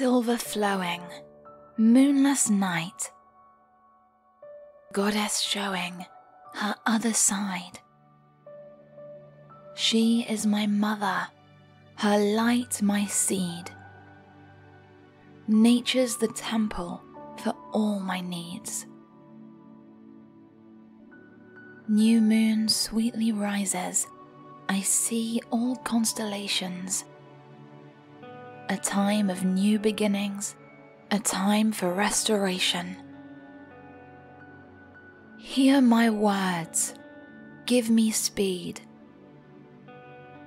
Silver flowing, moonless night, goddess showing her other side. She is my mother, her light my seed. Nature's the temple for all my needs. New moon sweetly rises, I see all constellations. A time of new beginnings, a time for restoration. Hear my words, give me speed.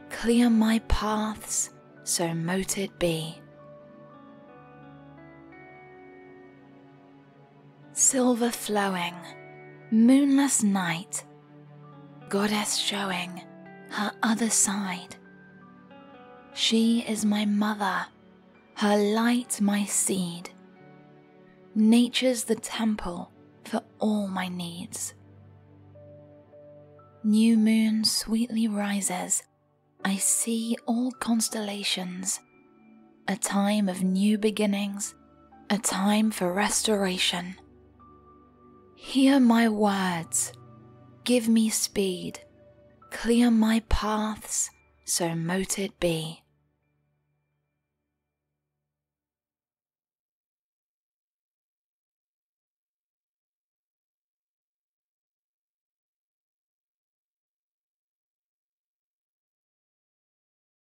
Clear my paths, so mote it be. Silver flowing, moonless night, goddess showing her other side. She is my mother, her light my seed. Nature's the temple for all my needs. New moon sweetly rises, I see all constellations. A time of new beginnings, a time for restoration. Hear my words, give me speed, clear my paths, so mote it be.